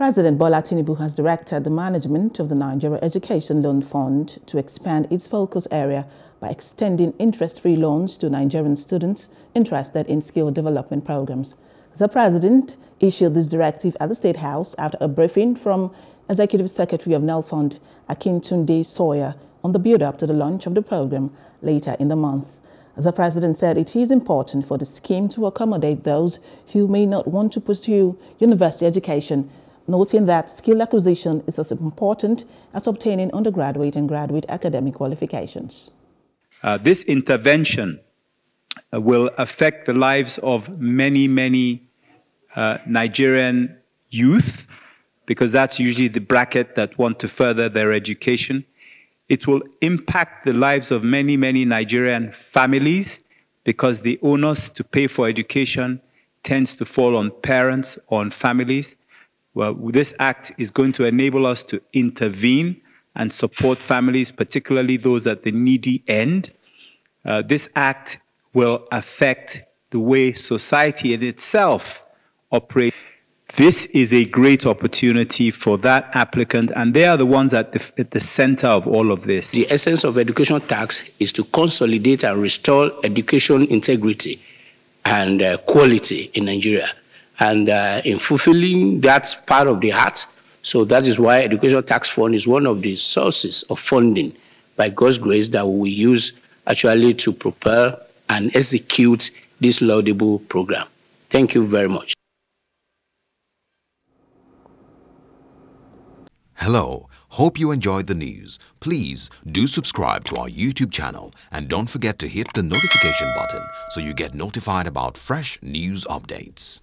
President Bola Tinubu has directed the management of the Nigeria Education Loan Fund to expand its focus area by extending interest-free loans to Nigerian students interested in skill development programs. The president issued this directive at the State House after a briefing from Executive Secretary of NELFund, Akintunde Sawyerr, on the build-up to the launch of the program later in the month. The president said it is important for the scheme to accommodate those who may not want to pursue university education noting that skill acquisition is as important as obtaining undergraduate and graduate academic qualifications. Uh, this intervention uh, will affect the lives of many, many uh, Nigerian youth, because that's usually the bracket that want to further their education. It will impact the lives of many, many Nigerian families, because the onus to pay for education tends to fall on parents, on families. Well, this act is going to enable us to intervene and support families, particularly those at the needy end. Uh, this act will affect the way society in itself operates. This is a great opportunity for that applicant, and they are the ones at the, at the center of all of this. The essence of education tax is to consolidate and restore education integrity and uh, quality in Nigeria. And uh, in fulfilling that part of the heart, so that is why Education Tax Fund is one of the sources of funding by God's grace that we use actually to propel and execute this laudable program. Thank you very much. Hello. Hope you enjoyed the news. Please do subscribe to our YouTube channel and don't forget to hit the notification button so you get notified about fresh news updates.